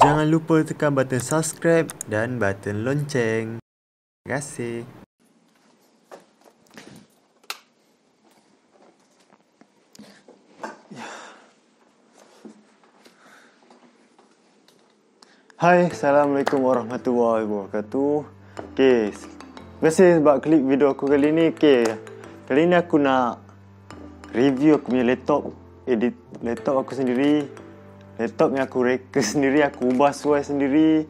Jangan lupa tekan button subscribe dan button lonceng. Terima kasih. Hai, Assalamualaikum warahmatullahi wabarakatuh. Okay, terima kasih sebab klik video aku kali ni. Okay, kali ni aku nak review aku punya laptop. Edit laptop aku sendiri. Laptop yang aku reka sendiri, aku ubah sesuai sendiri.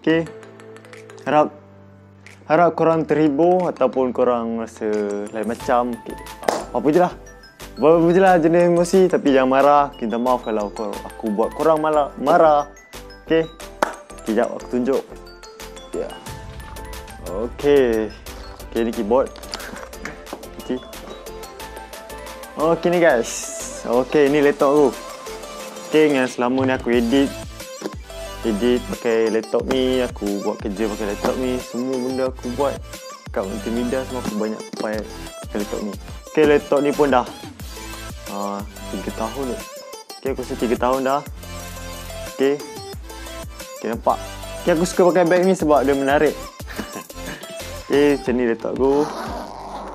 Okay, harap harap korang terhibur ataupun korang rasa lain macam. Okay, apa je lah. Apa je lah jenis emosi tapi jangan marah. Minta maaf kalau aku buat korang malah marah. Okay, Sekejap aku tunjuk. Ya. Yeah. Okey. Okey ni keyboard. Okey. Okey ni guys. Okey ni laptop aku. Okey yang selama ni aku edit edit pakai laptop ni, aku buat kerja pakai laptop ni, semua benda aku buat kat multimedia semua aku banyak pakai pakai laptop ni. Okey laptop ni pun dah uh, 3 tahun dah. Okey aku rasa 3 tahun dah. Okey Okay, nampak? Okay, aku suka pakai bag ni sebab dia menarik. okay, macam ni laptop aku.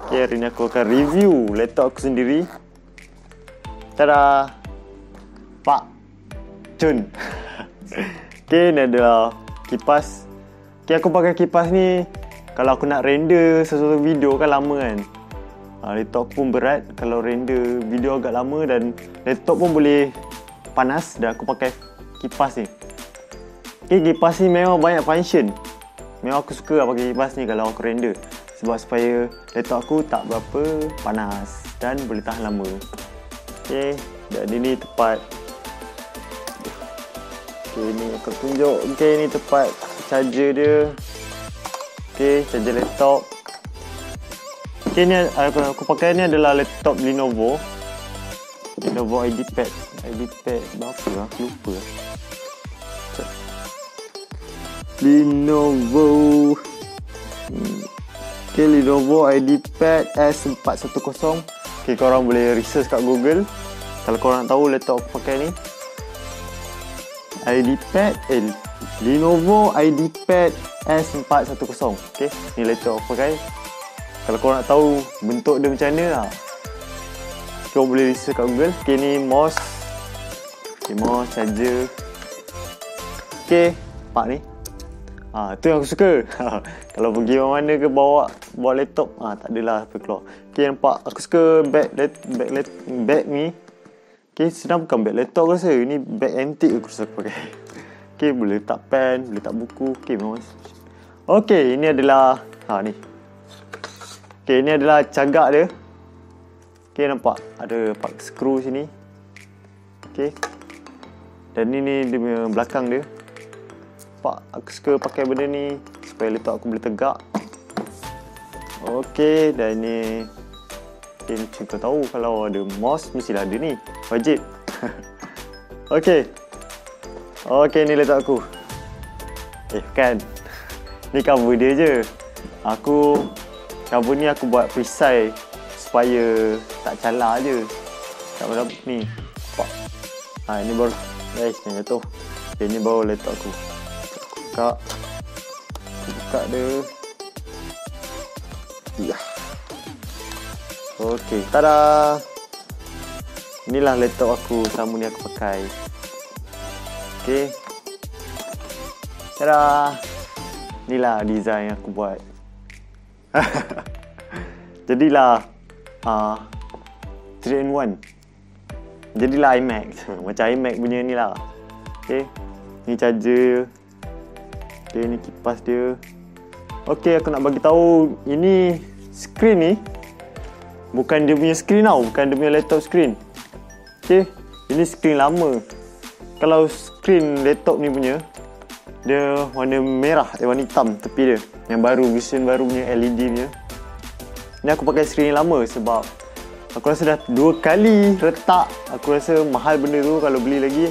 Okay, hari ni aku akan review laptop aku sendiri. Tada! Pak Chun. okay, ni adalah kipas. Okay, aku pakai kipas ni kalau aku nak render sesuatu video kan lama kan. Ha, laptop pun berat kalau render video agak lama dan laptop pun boleh panas dan aku pakai kipas ni. Okay, kipas ni memang banyak function. Memang aku suka lah pakai kipas ni kalau aku render. Sebab supaya laptop aku tak berapa panas dan boleh tahan lama. Okay, dan ini tepat. Okay, ni aku tunjuk. Okay, ni tepat charger dia. Okay, charger laptop. Okay, ni aku, aku pakai ni adalah laptop Lenovo. Lenovo IdeaPad. IdeaPad berapa lah? Aku lupa lah. Lenovo Okay, Lenovo IdeaPad S410 Okay, korang boleh research kat Google Kalau korang tahu laptop aku pakai ni IdeaPad eh, Lenovo IdeaPad S410 Okay, ni laptop aku pakai Kalau korang nak tahu bentuk dia macam mana lah Korang boleh research kat Google Okay, ni mouse Okay, mouse, charger Okay, pak ni Ha, tu yang aku suka. Kalau pergi mana-mana ke bawa bawa laptop, ha, tak adalah apa keluar. Okay, nampak aku suka bag bag bag, bag ni. Okay, senang bukan bag laptop aku rasa. Ni bag antik aku rasa pakai. Okay, boleh letak pen, boleh letak buku. Okay, memang. Okay, ini adalah ha ni. Okay, ini adalah cagak dia. Okay, nampak ada pak skru sini. Okay. Dan ini dia punya belakang dia nampak aku suka pakai benda ni supaya laptop aku boleh tegak Okey, dan ni macam kau tahu kalau ada mouse mestilah ada ni. Wajib. Okey. Okey, ni laptop aku. Eh kan? Ni cover dia je. Aku cover ni aku buat perisai supaya tak calar je. Tak berapa ni. Nampak ha, ini baru. Guys ni jatuh. Okay, ni baru laptop aku buka. Buka dia okey tada! Inilah laptop aku sama ni aku pakai. Okey. Tada! Inilah design yang aku buat. Jadilah ah uh, 3 in 1 jadilah iMac macam iMac punya ni lah. Okey. Ni charger. Okay, ni kipas dia. Okay, aku nak bagi tahu ini screen ni bukan dia punya screen tau, bukan dia punya laptop screen. Okay, ini screen lama. Kalau screen laptop ni punya dia warna merah, eh warna hitam tepi dia. Yang baru, vision baru punya LED dia. Ni aku pakai screen lama sebab aku rasa dah dua kali retak. Aku rasa mahal benda tu kalau beli lagi.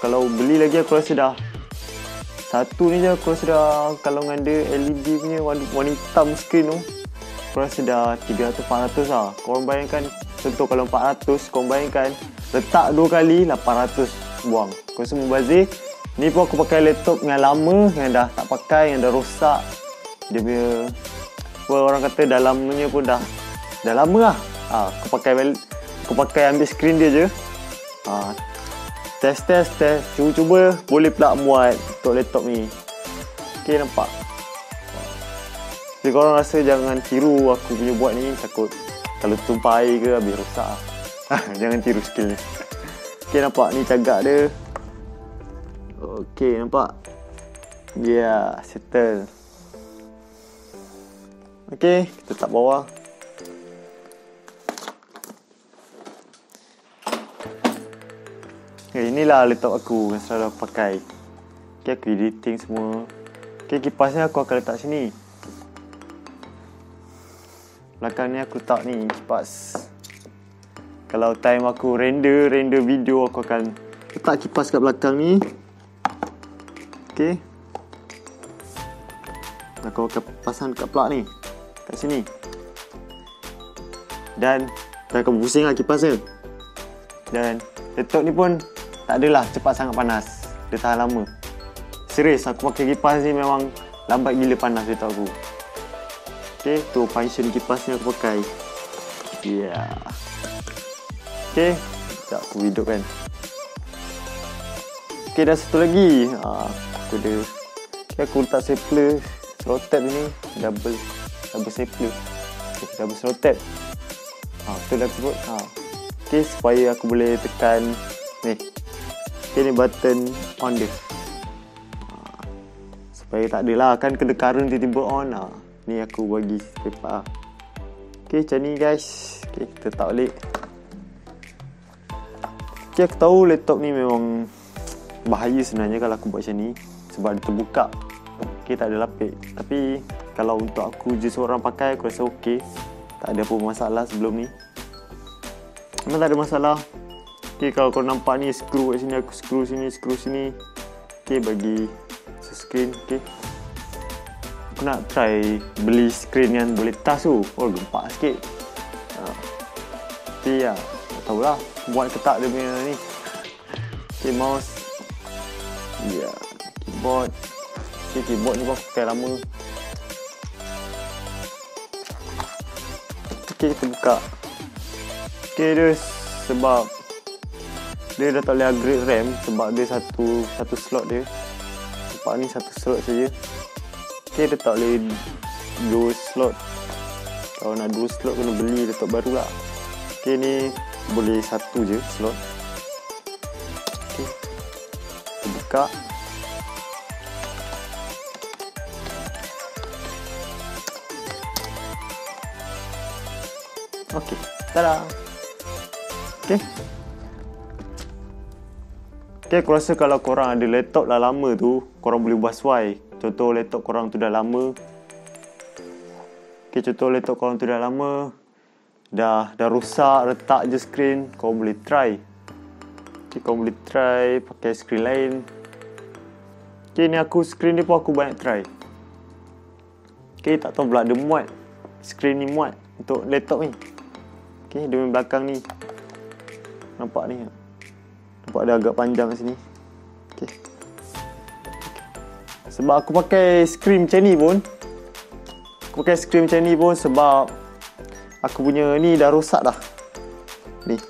Kalau beli lagi aku rasa dah satu ni je aku rasa dah kalau dengan dia LED punya warna, warna hitam screen tu aku rasa dah 300-400 lah. Korang bayangkan contoh kalau 400 korang bayangkan letak dua kali 800 buang. Aku rasa mubazir Ni pun aku pakai laptop yang lama Yang dah tak pakai Yang dah rosak. Dia punya Apa orang kata dalamnya pun dah Dah lama lah. Ha, Aku pakai Aku pakai ambil screen dia je. Ha, Test test test. Cuba-cuba Boleh pula muat Untuk laptop ni. Okay nampak Jadi korang rasa jangan tiru Aku punya buat ni Takut Kalau tumpah air ke Habis rosak. Lah Jangan tiru skill ni. Okay nampak ni cagak dia. Okay nampak? Yeah, settle. Okay kita tak bawah. Okay inilah laptop aku yang selalu aku pakai. Okay aku editing semua. Okay kipasnya aku akan letak sini Belakang ni aku tak ni kipas kalau time aku render render video aku akan letak kipas kat belakang ni. Okey. Aku akan pasang kat plug ni kat sini. Dan tak akan pusing lah kipas dia. Dan laptop ni pun tak adalah cepat sangat panas. Dia tahan lama. Serius aku pakai kipas ni memang lambat gila panas laptop aku Okay, tu function kipas ni aku pakai. Yeah. Okay Sekejap aku hidupkan Okay dah satu lagi ha, Aku ada okay, Aku letak stapler Slow ni Double Double stapler okay, Double slow tap ha, Betul dah aku buat ha. Okay supaya aku boleh tekan Ni Okay ni button on dia ha, Supaya tak adalah Kan kena current tiba-tiba on ha. Ni aku bagi paper Okay macam ni guys Okay kita tak balik Okay, aku tahu laptop ni memang bahaya sebenarnya kalau aku buat macam ni sebab dia terbuka. Okay, tak ada lapik. Tapi kalau untuk aku je seorang pakai, aku rasa okey. Tak ada apa masalah sebelum ni. Memang tak ada masalah. Okay, kalau kau nampak ni screw kat sini, aku screw sini, screw sini. Okay, bagi screen. Okay. Aku nak try beli screen yang boleh tas tu. Oh, gempak sikit. Ha. Tapi ya, tak tahulah buat ketak dia punya ni okay, mouse ya yeah. keyboard okay, keyboard ni pun pakai lama ok kita buka ok dia sebab dia dah tak boleh upgrade RAM sebab dia satu satu slot dia nampak ni satu slot saja ok dia tak boleh dua slot. Kalau nak dua slot kena beli laptop baru lah. Ok ni boleh satu je slot. Okay. kita buka. Ok tada. Ok ok aku rasa kalau korang ada laptop dah lama tu korang boleh buat sesuai contoh laptop korang tu dah lama. Ok contoh laptop korang tu dah lama dah dah rosak retak je screen kau boleh try. Okay, kau boleh try pakai screen lain. Okay, ni aku screen ni pun aku banyak try. Okay, tak tahu pula dia muat screen ni muat untuk laptop ni. Okay, dia belakang ni. Nampak ni nampak dia agak panjang sini. Okay. Sebab aku pakai screen macam ni pun. Aku pakai screen macam ni pun sebab aku punya ni dah rosak dah. Ni.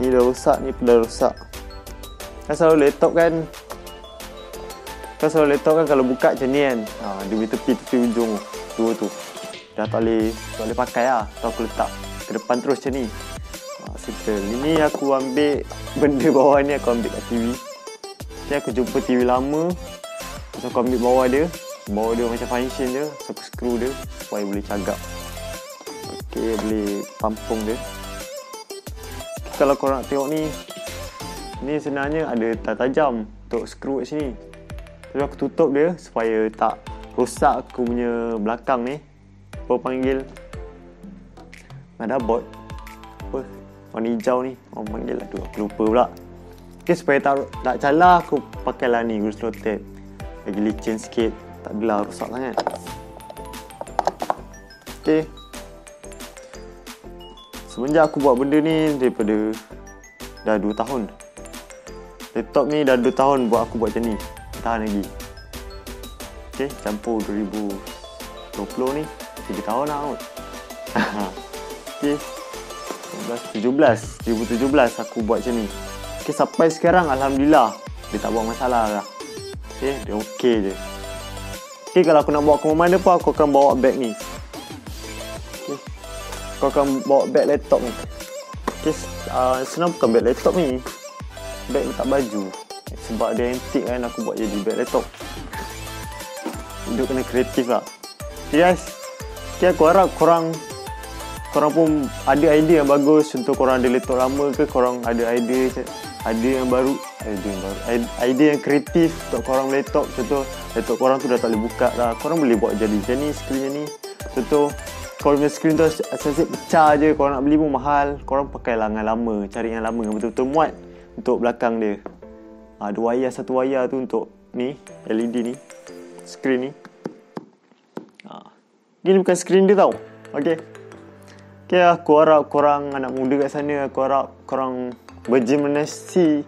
Ni dah rosak ni dah rosak. Kan selalu laptop kan? Kan selalu laptop kan kalau buka macam ni kan? Ha, dia boleh tepi-tepi ujung dua tu. Dah tak boleh tak boleh pakai lah. So aku letak ke depan terus macam ni. Ha, simple. Ini aku ambil benda bawah ni aku ambil kat TV ni aku jumpa TV lama so aku ambil bawah dia bawah dia macam function dia aku screw dia supaya boleh cagap Okay, boleh pampung dia. Kalau korang nak tengok ni, ni sebenarnya ada tajam untuk screw kat sini. Tapi aku tutup dia supaya tak rosak aku punya belakang ni. Apa panggil? Ada bot. Apa? Warna hijau ni. Orang panggil lah tu. Aku lupa pula. Okay, supaya tak, tak calar aku pakai lah ni glue tape. Lagi licin sikit. Tak adalah rosak sangat. Okay semenjak aku buat benda ni daripada dah 2 tahun. Laptop ni dah 2 tahun buat aku buat macam ni. Tahan lagi. Okay campur 2020 ni. 3 tahun lah kot. Okay 2017 2017 aku buat macam ni. Okay sampai sekarang Alhamdulillah Dia tak buat masalah lah Okay dia okay je. Okay kalau aku nak bawa ke mana pun Aku akan bawa bag ni. Okay Aku akan bawa bag laptop ni. Okay uh, Senang bukan bag laptop ni. Bag letak baju. Sebab dia antik kan Aku buat jadi bag laptop. Hidup kena kreatif lah. Okay guys. Okay aku harap korang korang pun ada idea yang bagus untuk korang ada laptop lama ke korang ada idea idea yang baru. Idea yang baru. Idea yang kreatif untuk korang laptop contoh laptop korang tu dah tak boleh buka lah. Korang boleh buat jadi macam ni screen ni. Contoh kalau punya screen tu asyik pecah je. Korang nak beli pun mahal. Korang pakai langan lama cari yang lama. Yang betul-betul muat untuk belakang dia. Ha, ada wayar satu wayar tu untuk ni LED ni. Screen ni. Ha. Ini bukan screen dia tau. Okay Okay, aku harap korang anak muda kat sana, aku harap korang berjiminasi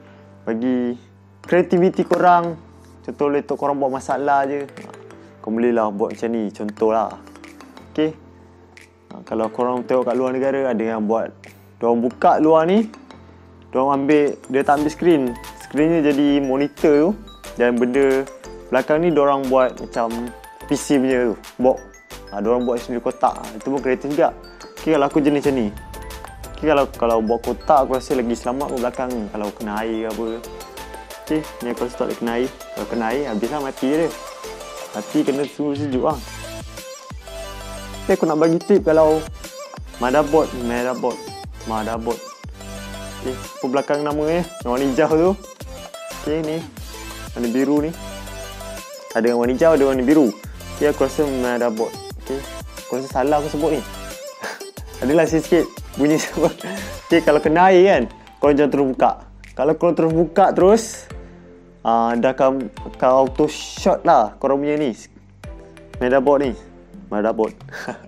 bagi kreativiti korang. Contoh letak korang buat masalah je. Kau boleh lah buat macam ni, contoh lah. Okay. Ha, kalau korang tengok kat luar negara, ada yang buat. Diorang buka luar ni, diorang ambil, dia tak ambil screen. Screen ni jadi monitor tu. Dan benda belakang ni diorang buat macam PC punya tu, box. Ha, diorang buat sendiri kotak. Itu pun kreatif juga. Okay, kalau aku jenis macam ni okay, kalau kalau buat kotak aku rasa lagi selamat ke belakang kalau kena air ke apa. Okay, ni aku rasa tak kena air. Kalau kena air habislah mati je mati kena suhu sejuk lah. Okay, aku nak bagi tip kalau motherboard motherboard motherboard. Okay, apa belakang nama ni warna hijau tu. Okay, ni warna biru ni. Ada yang warna hijau ada warna biru. Okay, aku rasa motherboard okay. aku rasa salah aku sebut ni. Adalah sikit bunyi sebab okay, kalau kena air kan kau jangan terus buka kalau kau terus buka terus uh, dah akan, akan auto shot lah korang punya ni. Motherboard ni. Motherboard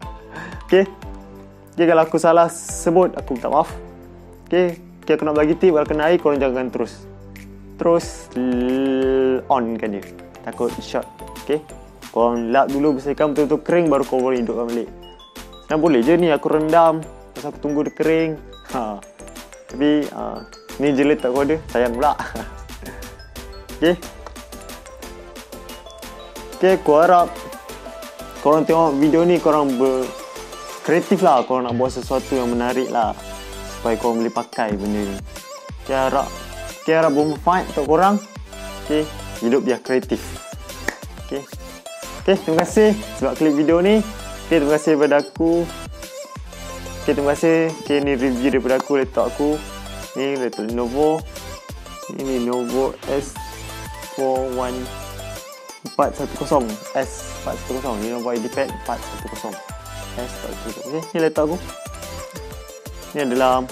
ok ok kalau aku salah sebut aku minta maaf. Ok ok aku nak bagi tip kalau kena air korang jangan terus. Terus on kan dia. Takut shot. Ok korang lap dulu bersihkan betul-betul kering baru kau boleh hidupkan balik. Dan boleh je ni aku rendam Lepas aku tunggu dia kering. Ha. Tapi ha, Ni je letak kau dia Sayang pula. Okay Okay aku harap Korang tengok video ni Korang ber Kreatif lah Korang nak buat sesuatu yang menarik lah. Supaya korang boleh pakai benda ni. Okay harap Okay harap bermanfaat untuk korang. Okay Hidup biar kreatif. Okay Okay terima kasih Sebab klik video ni. Okay, terima kasih kepada aku. Okay, terima kasih. Okay, ni review daripada aku, laptop aku. Ni laptop Lenovo. Ini Lenovo S4140. S410. Lenovo IdeaPad 410. S410. Okay, ni laptop aku. Ni adalah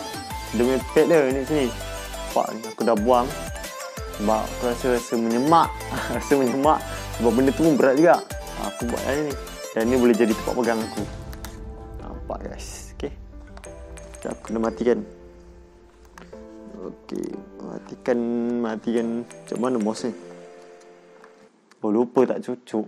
punya pad dia ni sini. Ni, aku dah buang. Sebab aku rasa rasa menyemak. rasa menyemak. Sebab benda tu pun berat juga. Aku buat ni. Dan ni boleh jadi tempat pegang aku Nampak guys Okay Sekejap aku kena matikan. Okay Matikan Matikan. Macam mana mouse ni? Oh lupa tak cucuk